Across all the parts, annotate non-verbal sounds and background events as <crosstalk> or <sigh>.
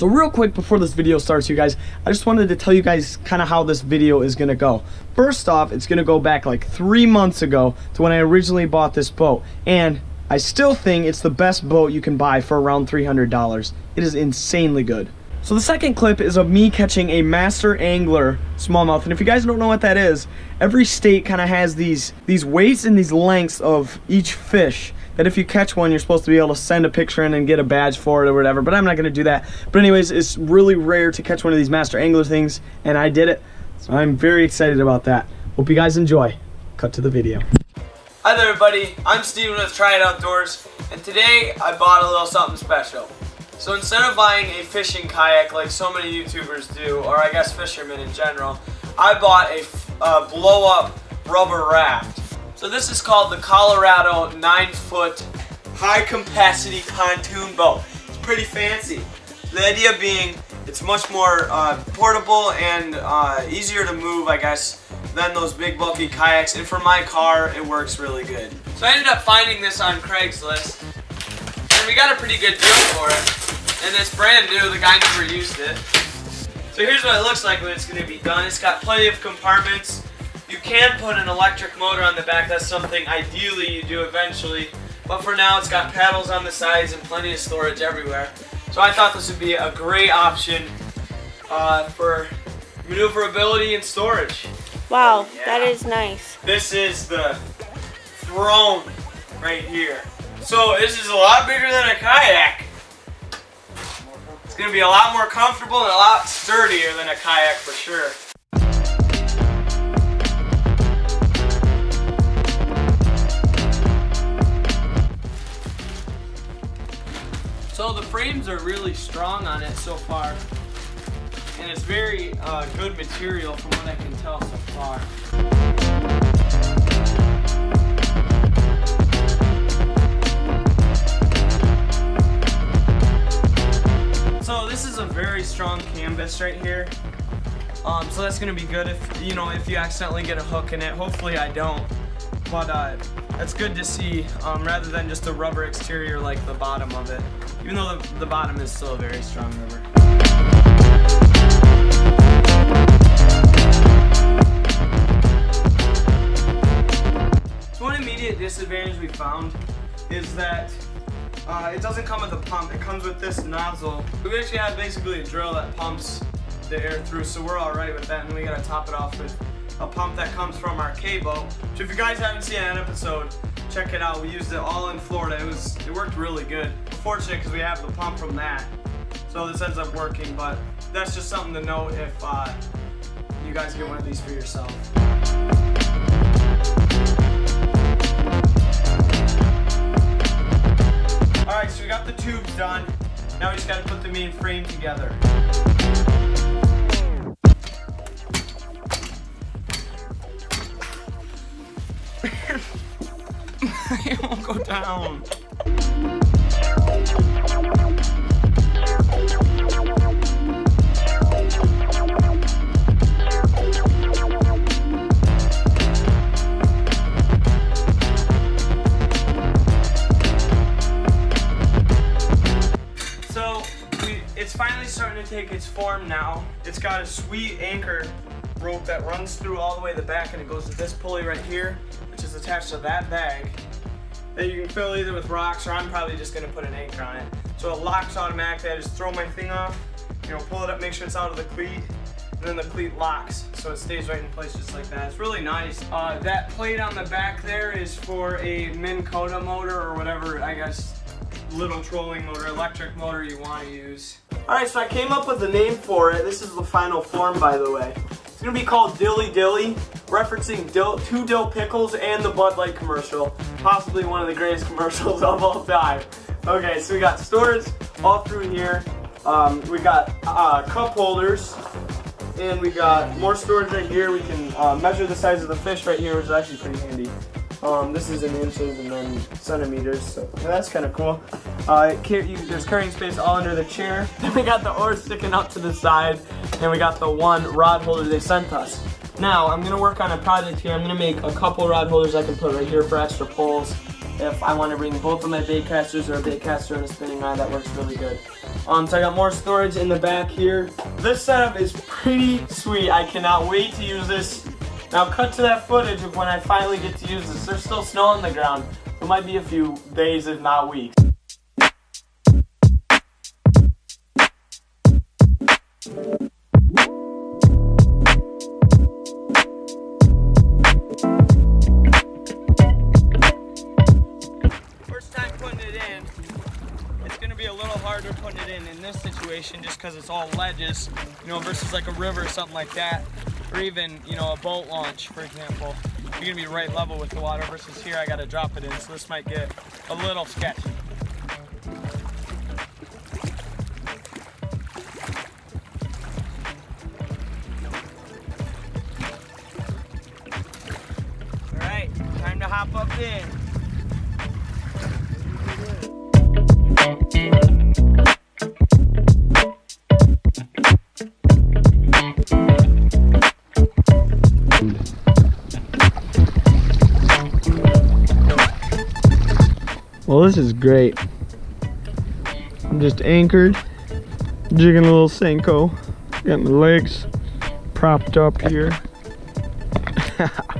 So real quick before this video starts, you guys, I just wanted to tell you guys kind of how this video is going to go. First off, it's going to go back like three months ago to when I originally bought this boat. And I still think it's the best boat you can buy for around $300. It is insanely good. So the second clip is of me catching a master angler smallmouth. And if you guys don't know what that is, every state kind of has these, these weights and these lengths of each fish that if you catch one, you're supposed to be able to send a picture in and get a badge for it or whatever. But I'm not going to do that. But anyways, it's really rare to catch one of these master angler things. And I did it. So I'm very excited about that. Hope you guys enjoy. Cut to the video. Hi there everybody, I'm Steven with Try It Outdoors, and today I bought a little something special. So instead of buying a fishing kayak like so many YouTubers do, or I guess fishermen in general, I bought a uh, blow-up rubber raft. So this is called the Colorado 9-foot high-capacity pontoon boat. It's pretty fancy. The idea being it's much more uh, portable and uh, easier to move, I guess, than those big bulky kayaks. And for my car, it works really good. So I ended up finding this on Craigslist. And we got a pretty good deal for it. And it's brand new. The guy never used it. So here's what it looks like when it's going to be done. It's got plenty of compartments. You can put an electric motor on the back. That's something ideally you do eventually. But for now, it's got paddles on the sides and plenty of storage everywhere. So I thought this would be a great option uh, for maneuverability and storage. Wow, yeah. that is nice. This is the throne right here. So this is a lot bigger than a kayak. It's going to be a lot more comfortable and a lot sturdier than a kayak for sure. So the frames are really strong on it so far. And it's very uh, good material from what I can tell so far. So this is a very strong canvas right here. Um, so that's gonna be good if, you know, if you accidentally get a hook in it. Hopefully I don't. But uh, that's good to see um, rather than just a rubber exterior like the bottom of it. Even though the, the bottom is still a very strong rubber. One immediate disadvantage we found is that uh, it doesn't come with a pump. It comes with this nozzle. We actually have basically a drill that pumps the air through, so we're all right with that. And we gotta top it off with a pump that comes from our K-boat. So if you guys haven't seen that episode, check it out. We used it all in Florida. It was it worked really good. Fortunate because we have the pump from that. So this ends up working, but that's just something to note if uh, you guys get one of these for yourself. Alright, so we got the tubes done. Now we just gotta put the main frame together. Down. So, it's finally starting to take its form now. It's got a sweet anchor rope that runs through all the way the back and it goes to this pulley right here, which is attached to that bag that you can fill either with rocks or I'm probably just gonna put an anchor on it. So it locks automatically. I just throw my thing off, you know, pull it up, make sure it's out of the cleat, and then the cleat locks so it stays right in place just like that. It's really nice. Uh, that plate on the back there is for a Minn Kota motor or whatever, I guess, little trolling motor, electric motor you want to use. Alright, so I came up with a name for it. This is the final form, by the way. It's to be called Dilly Dilly, referencing Dill, two dill pickles and the Bud Light commercial. Possibly one of the greatest <laughs> commercials of all time. Okay, so we got storage all through here. Um, we got uh, cup holders, and we got more storage right here. We can uh, measure the size of the fish right here, which is actually pretty handy. Um, this is in inches and then centimeters, so that's kind of cool. Uh, you, there's carrying space all under the chair. <laughs> Then we got the oars sticking up to the side, and we got the one rod holder they sent us. Now, I'm to work on a project here. I'm to make a couple rod holders I can put right here for extra pulls. If I want to bring both of my bait casters or a bait caster and a spinning rod, that works really good. Um, so I got more storage in the back here. This setup is pretty sweet. I cannot wait to use this. Now cut to that footage of when I finally get to use this. There's still snow on the ground. It might be a few days, if not weeks. First time putting it in, it's gonna be a little harder putting it in in this situation just because it's all ledges, you know, versus like a river or something like that, or even, you know, a boat launch, for example. You're gonna be right level with the water versus here I gotta drop it in, so this might get a little sketchy. Hop up in. Well, this is great. I'm just anchored, jigging a little Senko. Got my legs propped up here. <laughs>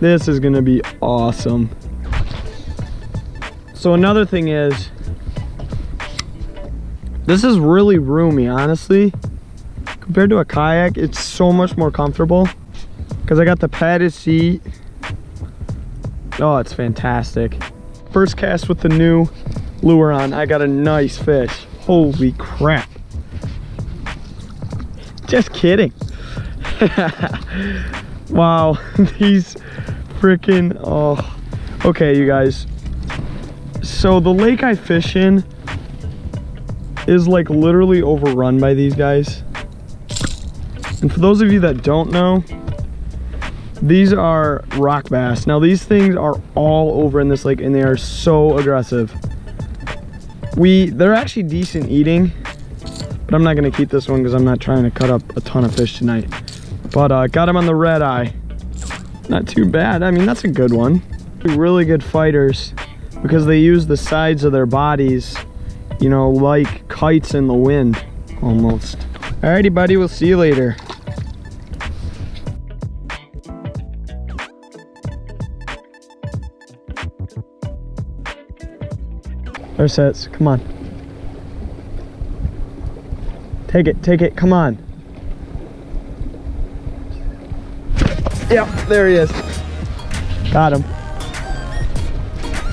this is gonna be awesome. So another thing is, this is really roomy, honestly. Compared to a kayak, it's so much more comfortable. Because I got the padded seat. Oh, it's fantastic. First cast with the new lure on. I got a nice fish. Holy crap. Just kidding. <laughs> wow, <laughs> these freaking, oh. Okay, you guys. So the lake I fish in is like literally overrun by these guys. And for those of you that don't know, these are rock bass. Now these things are all over in this lake and they are so aggressive. We, they're actually decent eating, but I'm not gonna keep this one because I'm not trying to cut up a ton of fish tonight. But uh, got him on the red eye. Not too bad. I mean, that's a good one. Really good fighters because they use the sides of their bodies, you know, like kites in the wind almost. Alrighty, buddy, we'll see you later. There sets. Come on. Take it, take it, come on. Yep, there he is. Got him.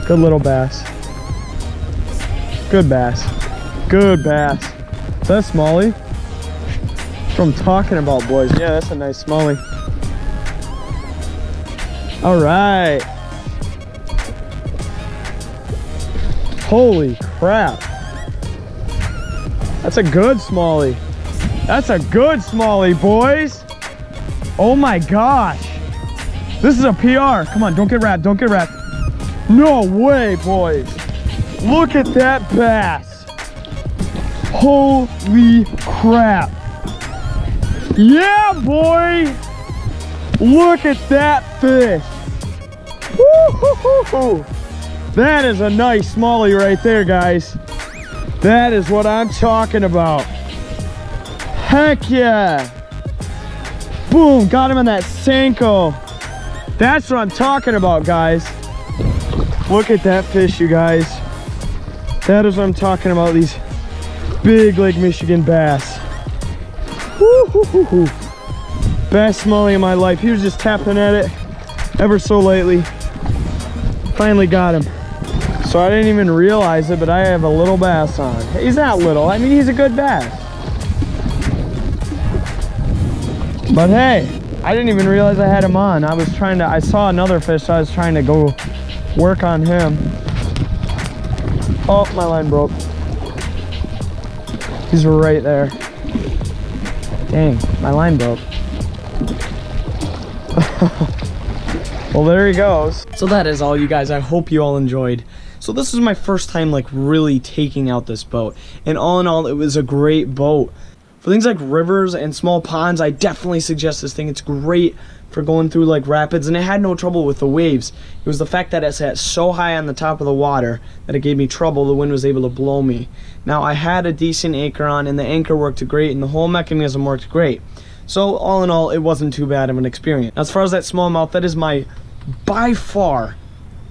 Good little bass. Good bass. Good bass. Is that smallie? I'm talking about, boys. Yeah, that's a nice smallie. All right. Holy crap. That's a good smallie. That's a good smallie, boys. Oh my gosh. This is a PR. Come on, don't get wrapped, don't get wrapped. No way, boys. Look at that bass. Holy crap. Yeah, boy. Look at that fish. That is a nice smallie right there, guys. That is what I'm talking about. Heck yeah. Boom, got him in that Senko. That's what I'm talking about, guys. Look at that fish, you guys. That is what I'm talking about, these big Lake Michigan bass. Woo-hoo-hoo-hoo. Best smallie of my life. He was just tapping at it ever so lately. Finally got him. So I didn't even realize it, but I have a little bass on. He's not little. I mean, he's a good bass. But hey, I didn't even realize I had him on. I was trying to, I saw another fish, so I was trying to go work on him. Oh, my line broke. He's right there. Dang, my line broke. <laughs> well, there he goes. So that is all, you guys. I hope you all enjoyed. So this is my first time like really taking out this boat. And all in all, it was a great boat. For things like rivers and small ponds, I definitely suggest this thing. It's great for going through like rapids and it had no trouble with the waves. It was the fact that it sat so high on the top of the water that it gave me trouble. The wind was able to blow me. Now I had a decent anchor on and the anchor worked great and the whole mechanism worked great. So all in all, it wasn't too bad of an experience. Now, As far as that smallmouth, that is my, by far,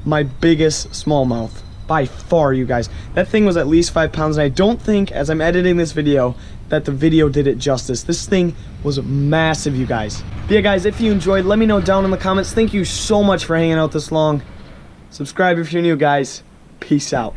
my biggest smallmouth. By far, you guys. That thing was at least five pounds and I don't think, as I'm editing this video, that the video did it justice. This thing was massive, you guys. But yeah, guys, if you enjoyed, let me know down in the comments. Thank you so much for hanging out this long. Subscribe if you're new, guys. Peace out.